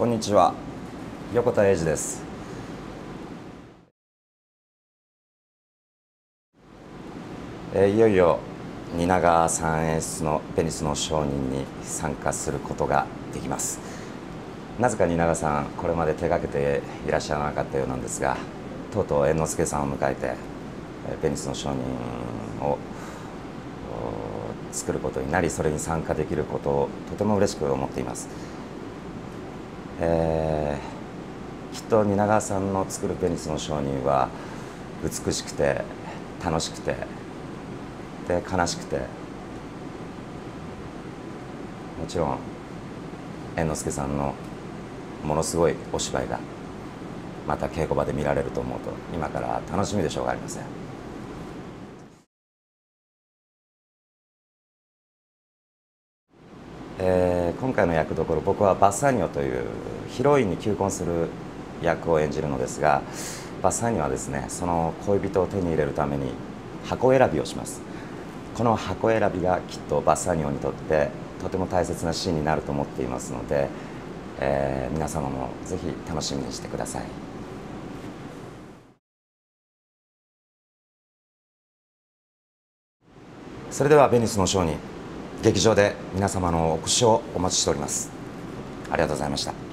こんにちは。横田英二です。えーいよいよ蜷川さん演出のベニスの商人に参加することができます。なぜか蜷川さんこれまで手がけていらっしゃらなかったようなんですがとうとう猿之助さんを迎えてえーベニスの商人を作ることになりそれに参加できることをとても嬉しく思っています。えーきっと蜷川さんの作るベニスの商人は美しくて楽しくてで悲しくて。もちろん猿之助さんのものすごいお芝居がまた稽古場で見られると思うと今から楽しみでしょうがありません。えー今回の役どころ僕はバッサーニョというヒロインに求婚する役を演じるのですがバッサーニョはですねその恋人を手に入れるために箱選びをします。この箱選びがきっとバッサーニョにとってとても大切なシーンになると思っていますので、えー皆様もぜひ楽しみにしてください。それではベニスのショーに劇場で皆様のお越しをお待ちしております。ありがとうございました。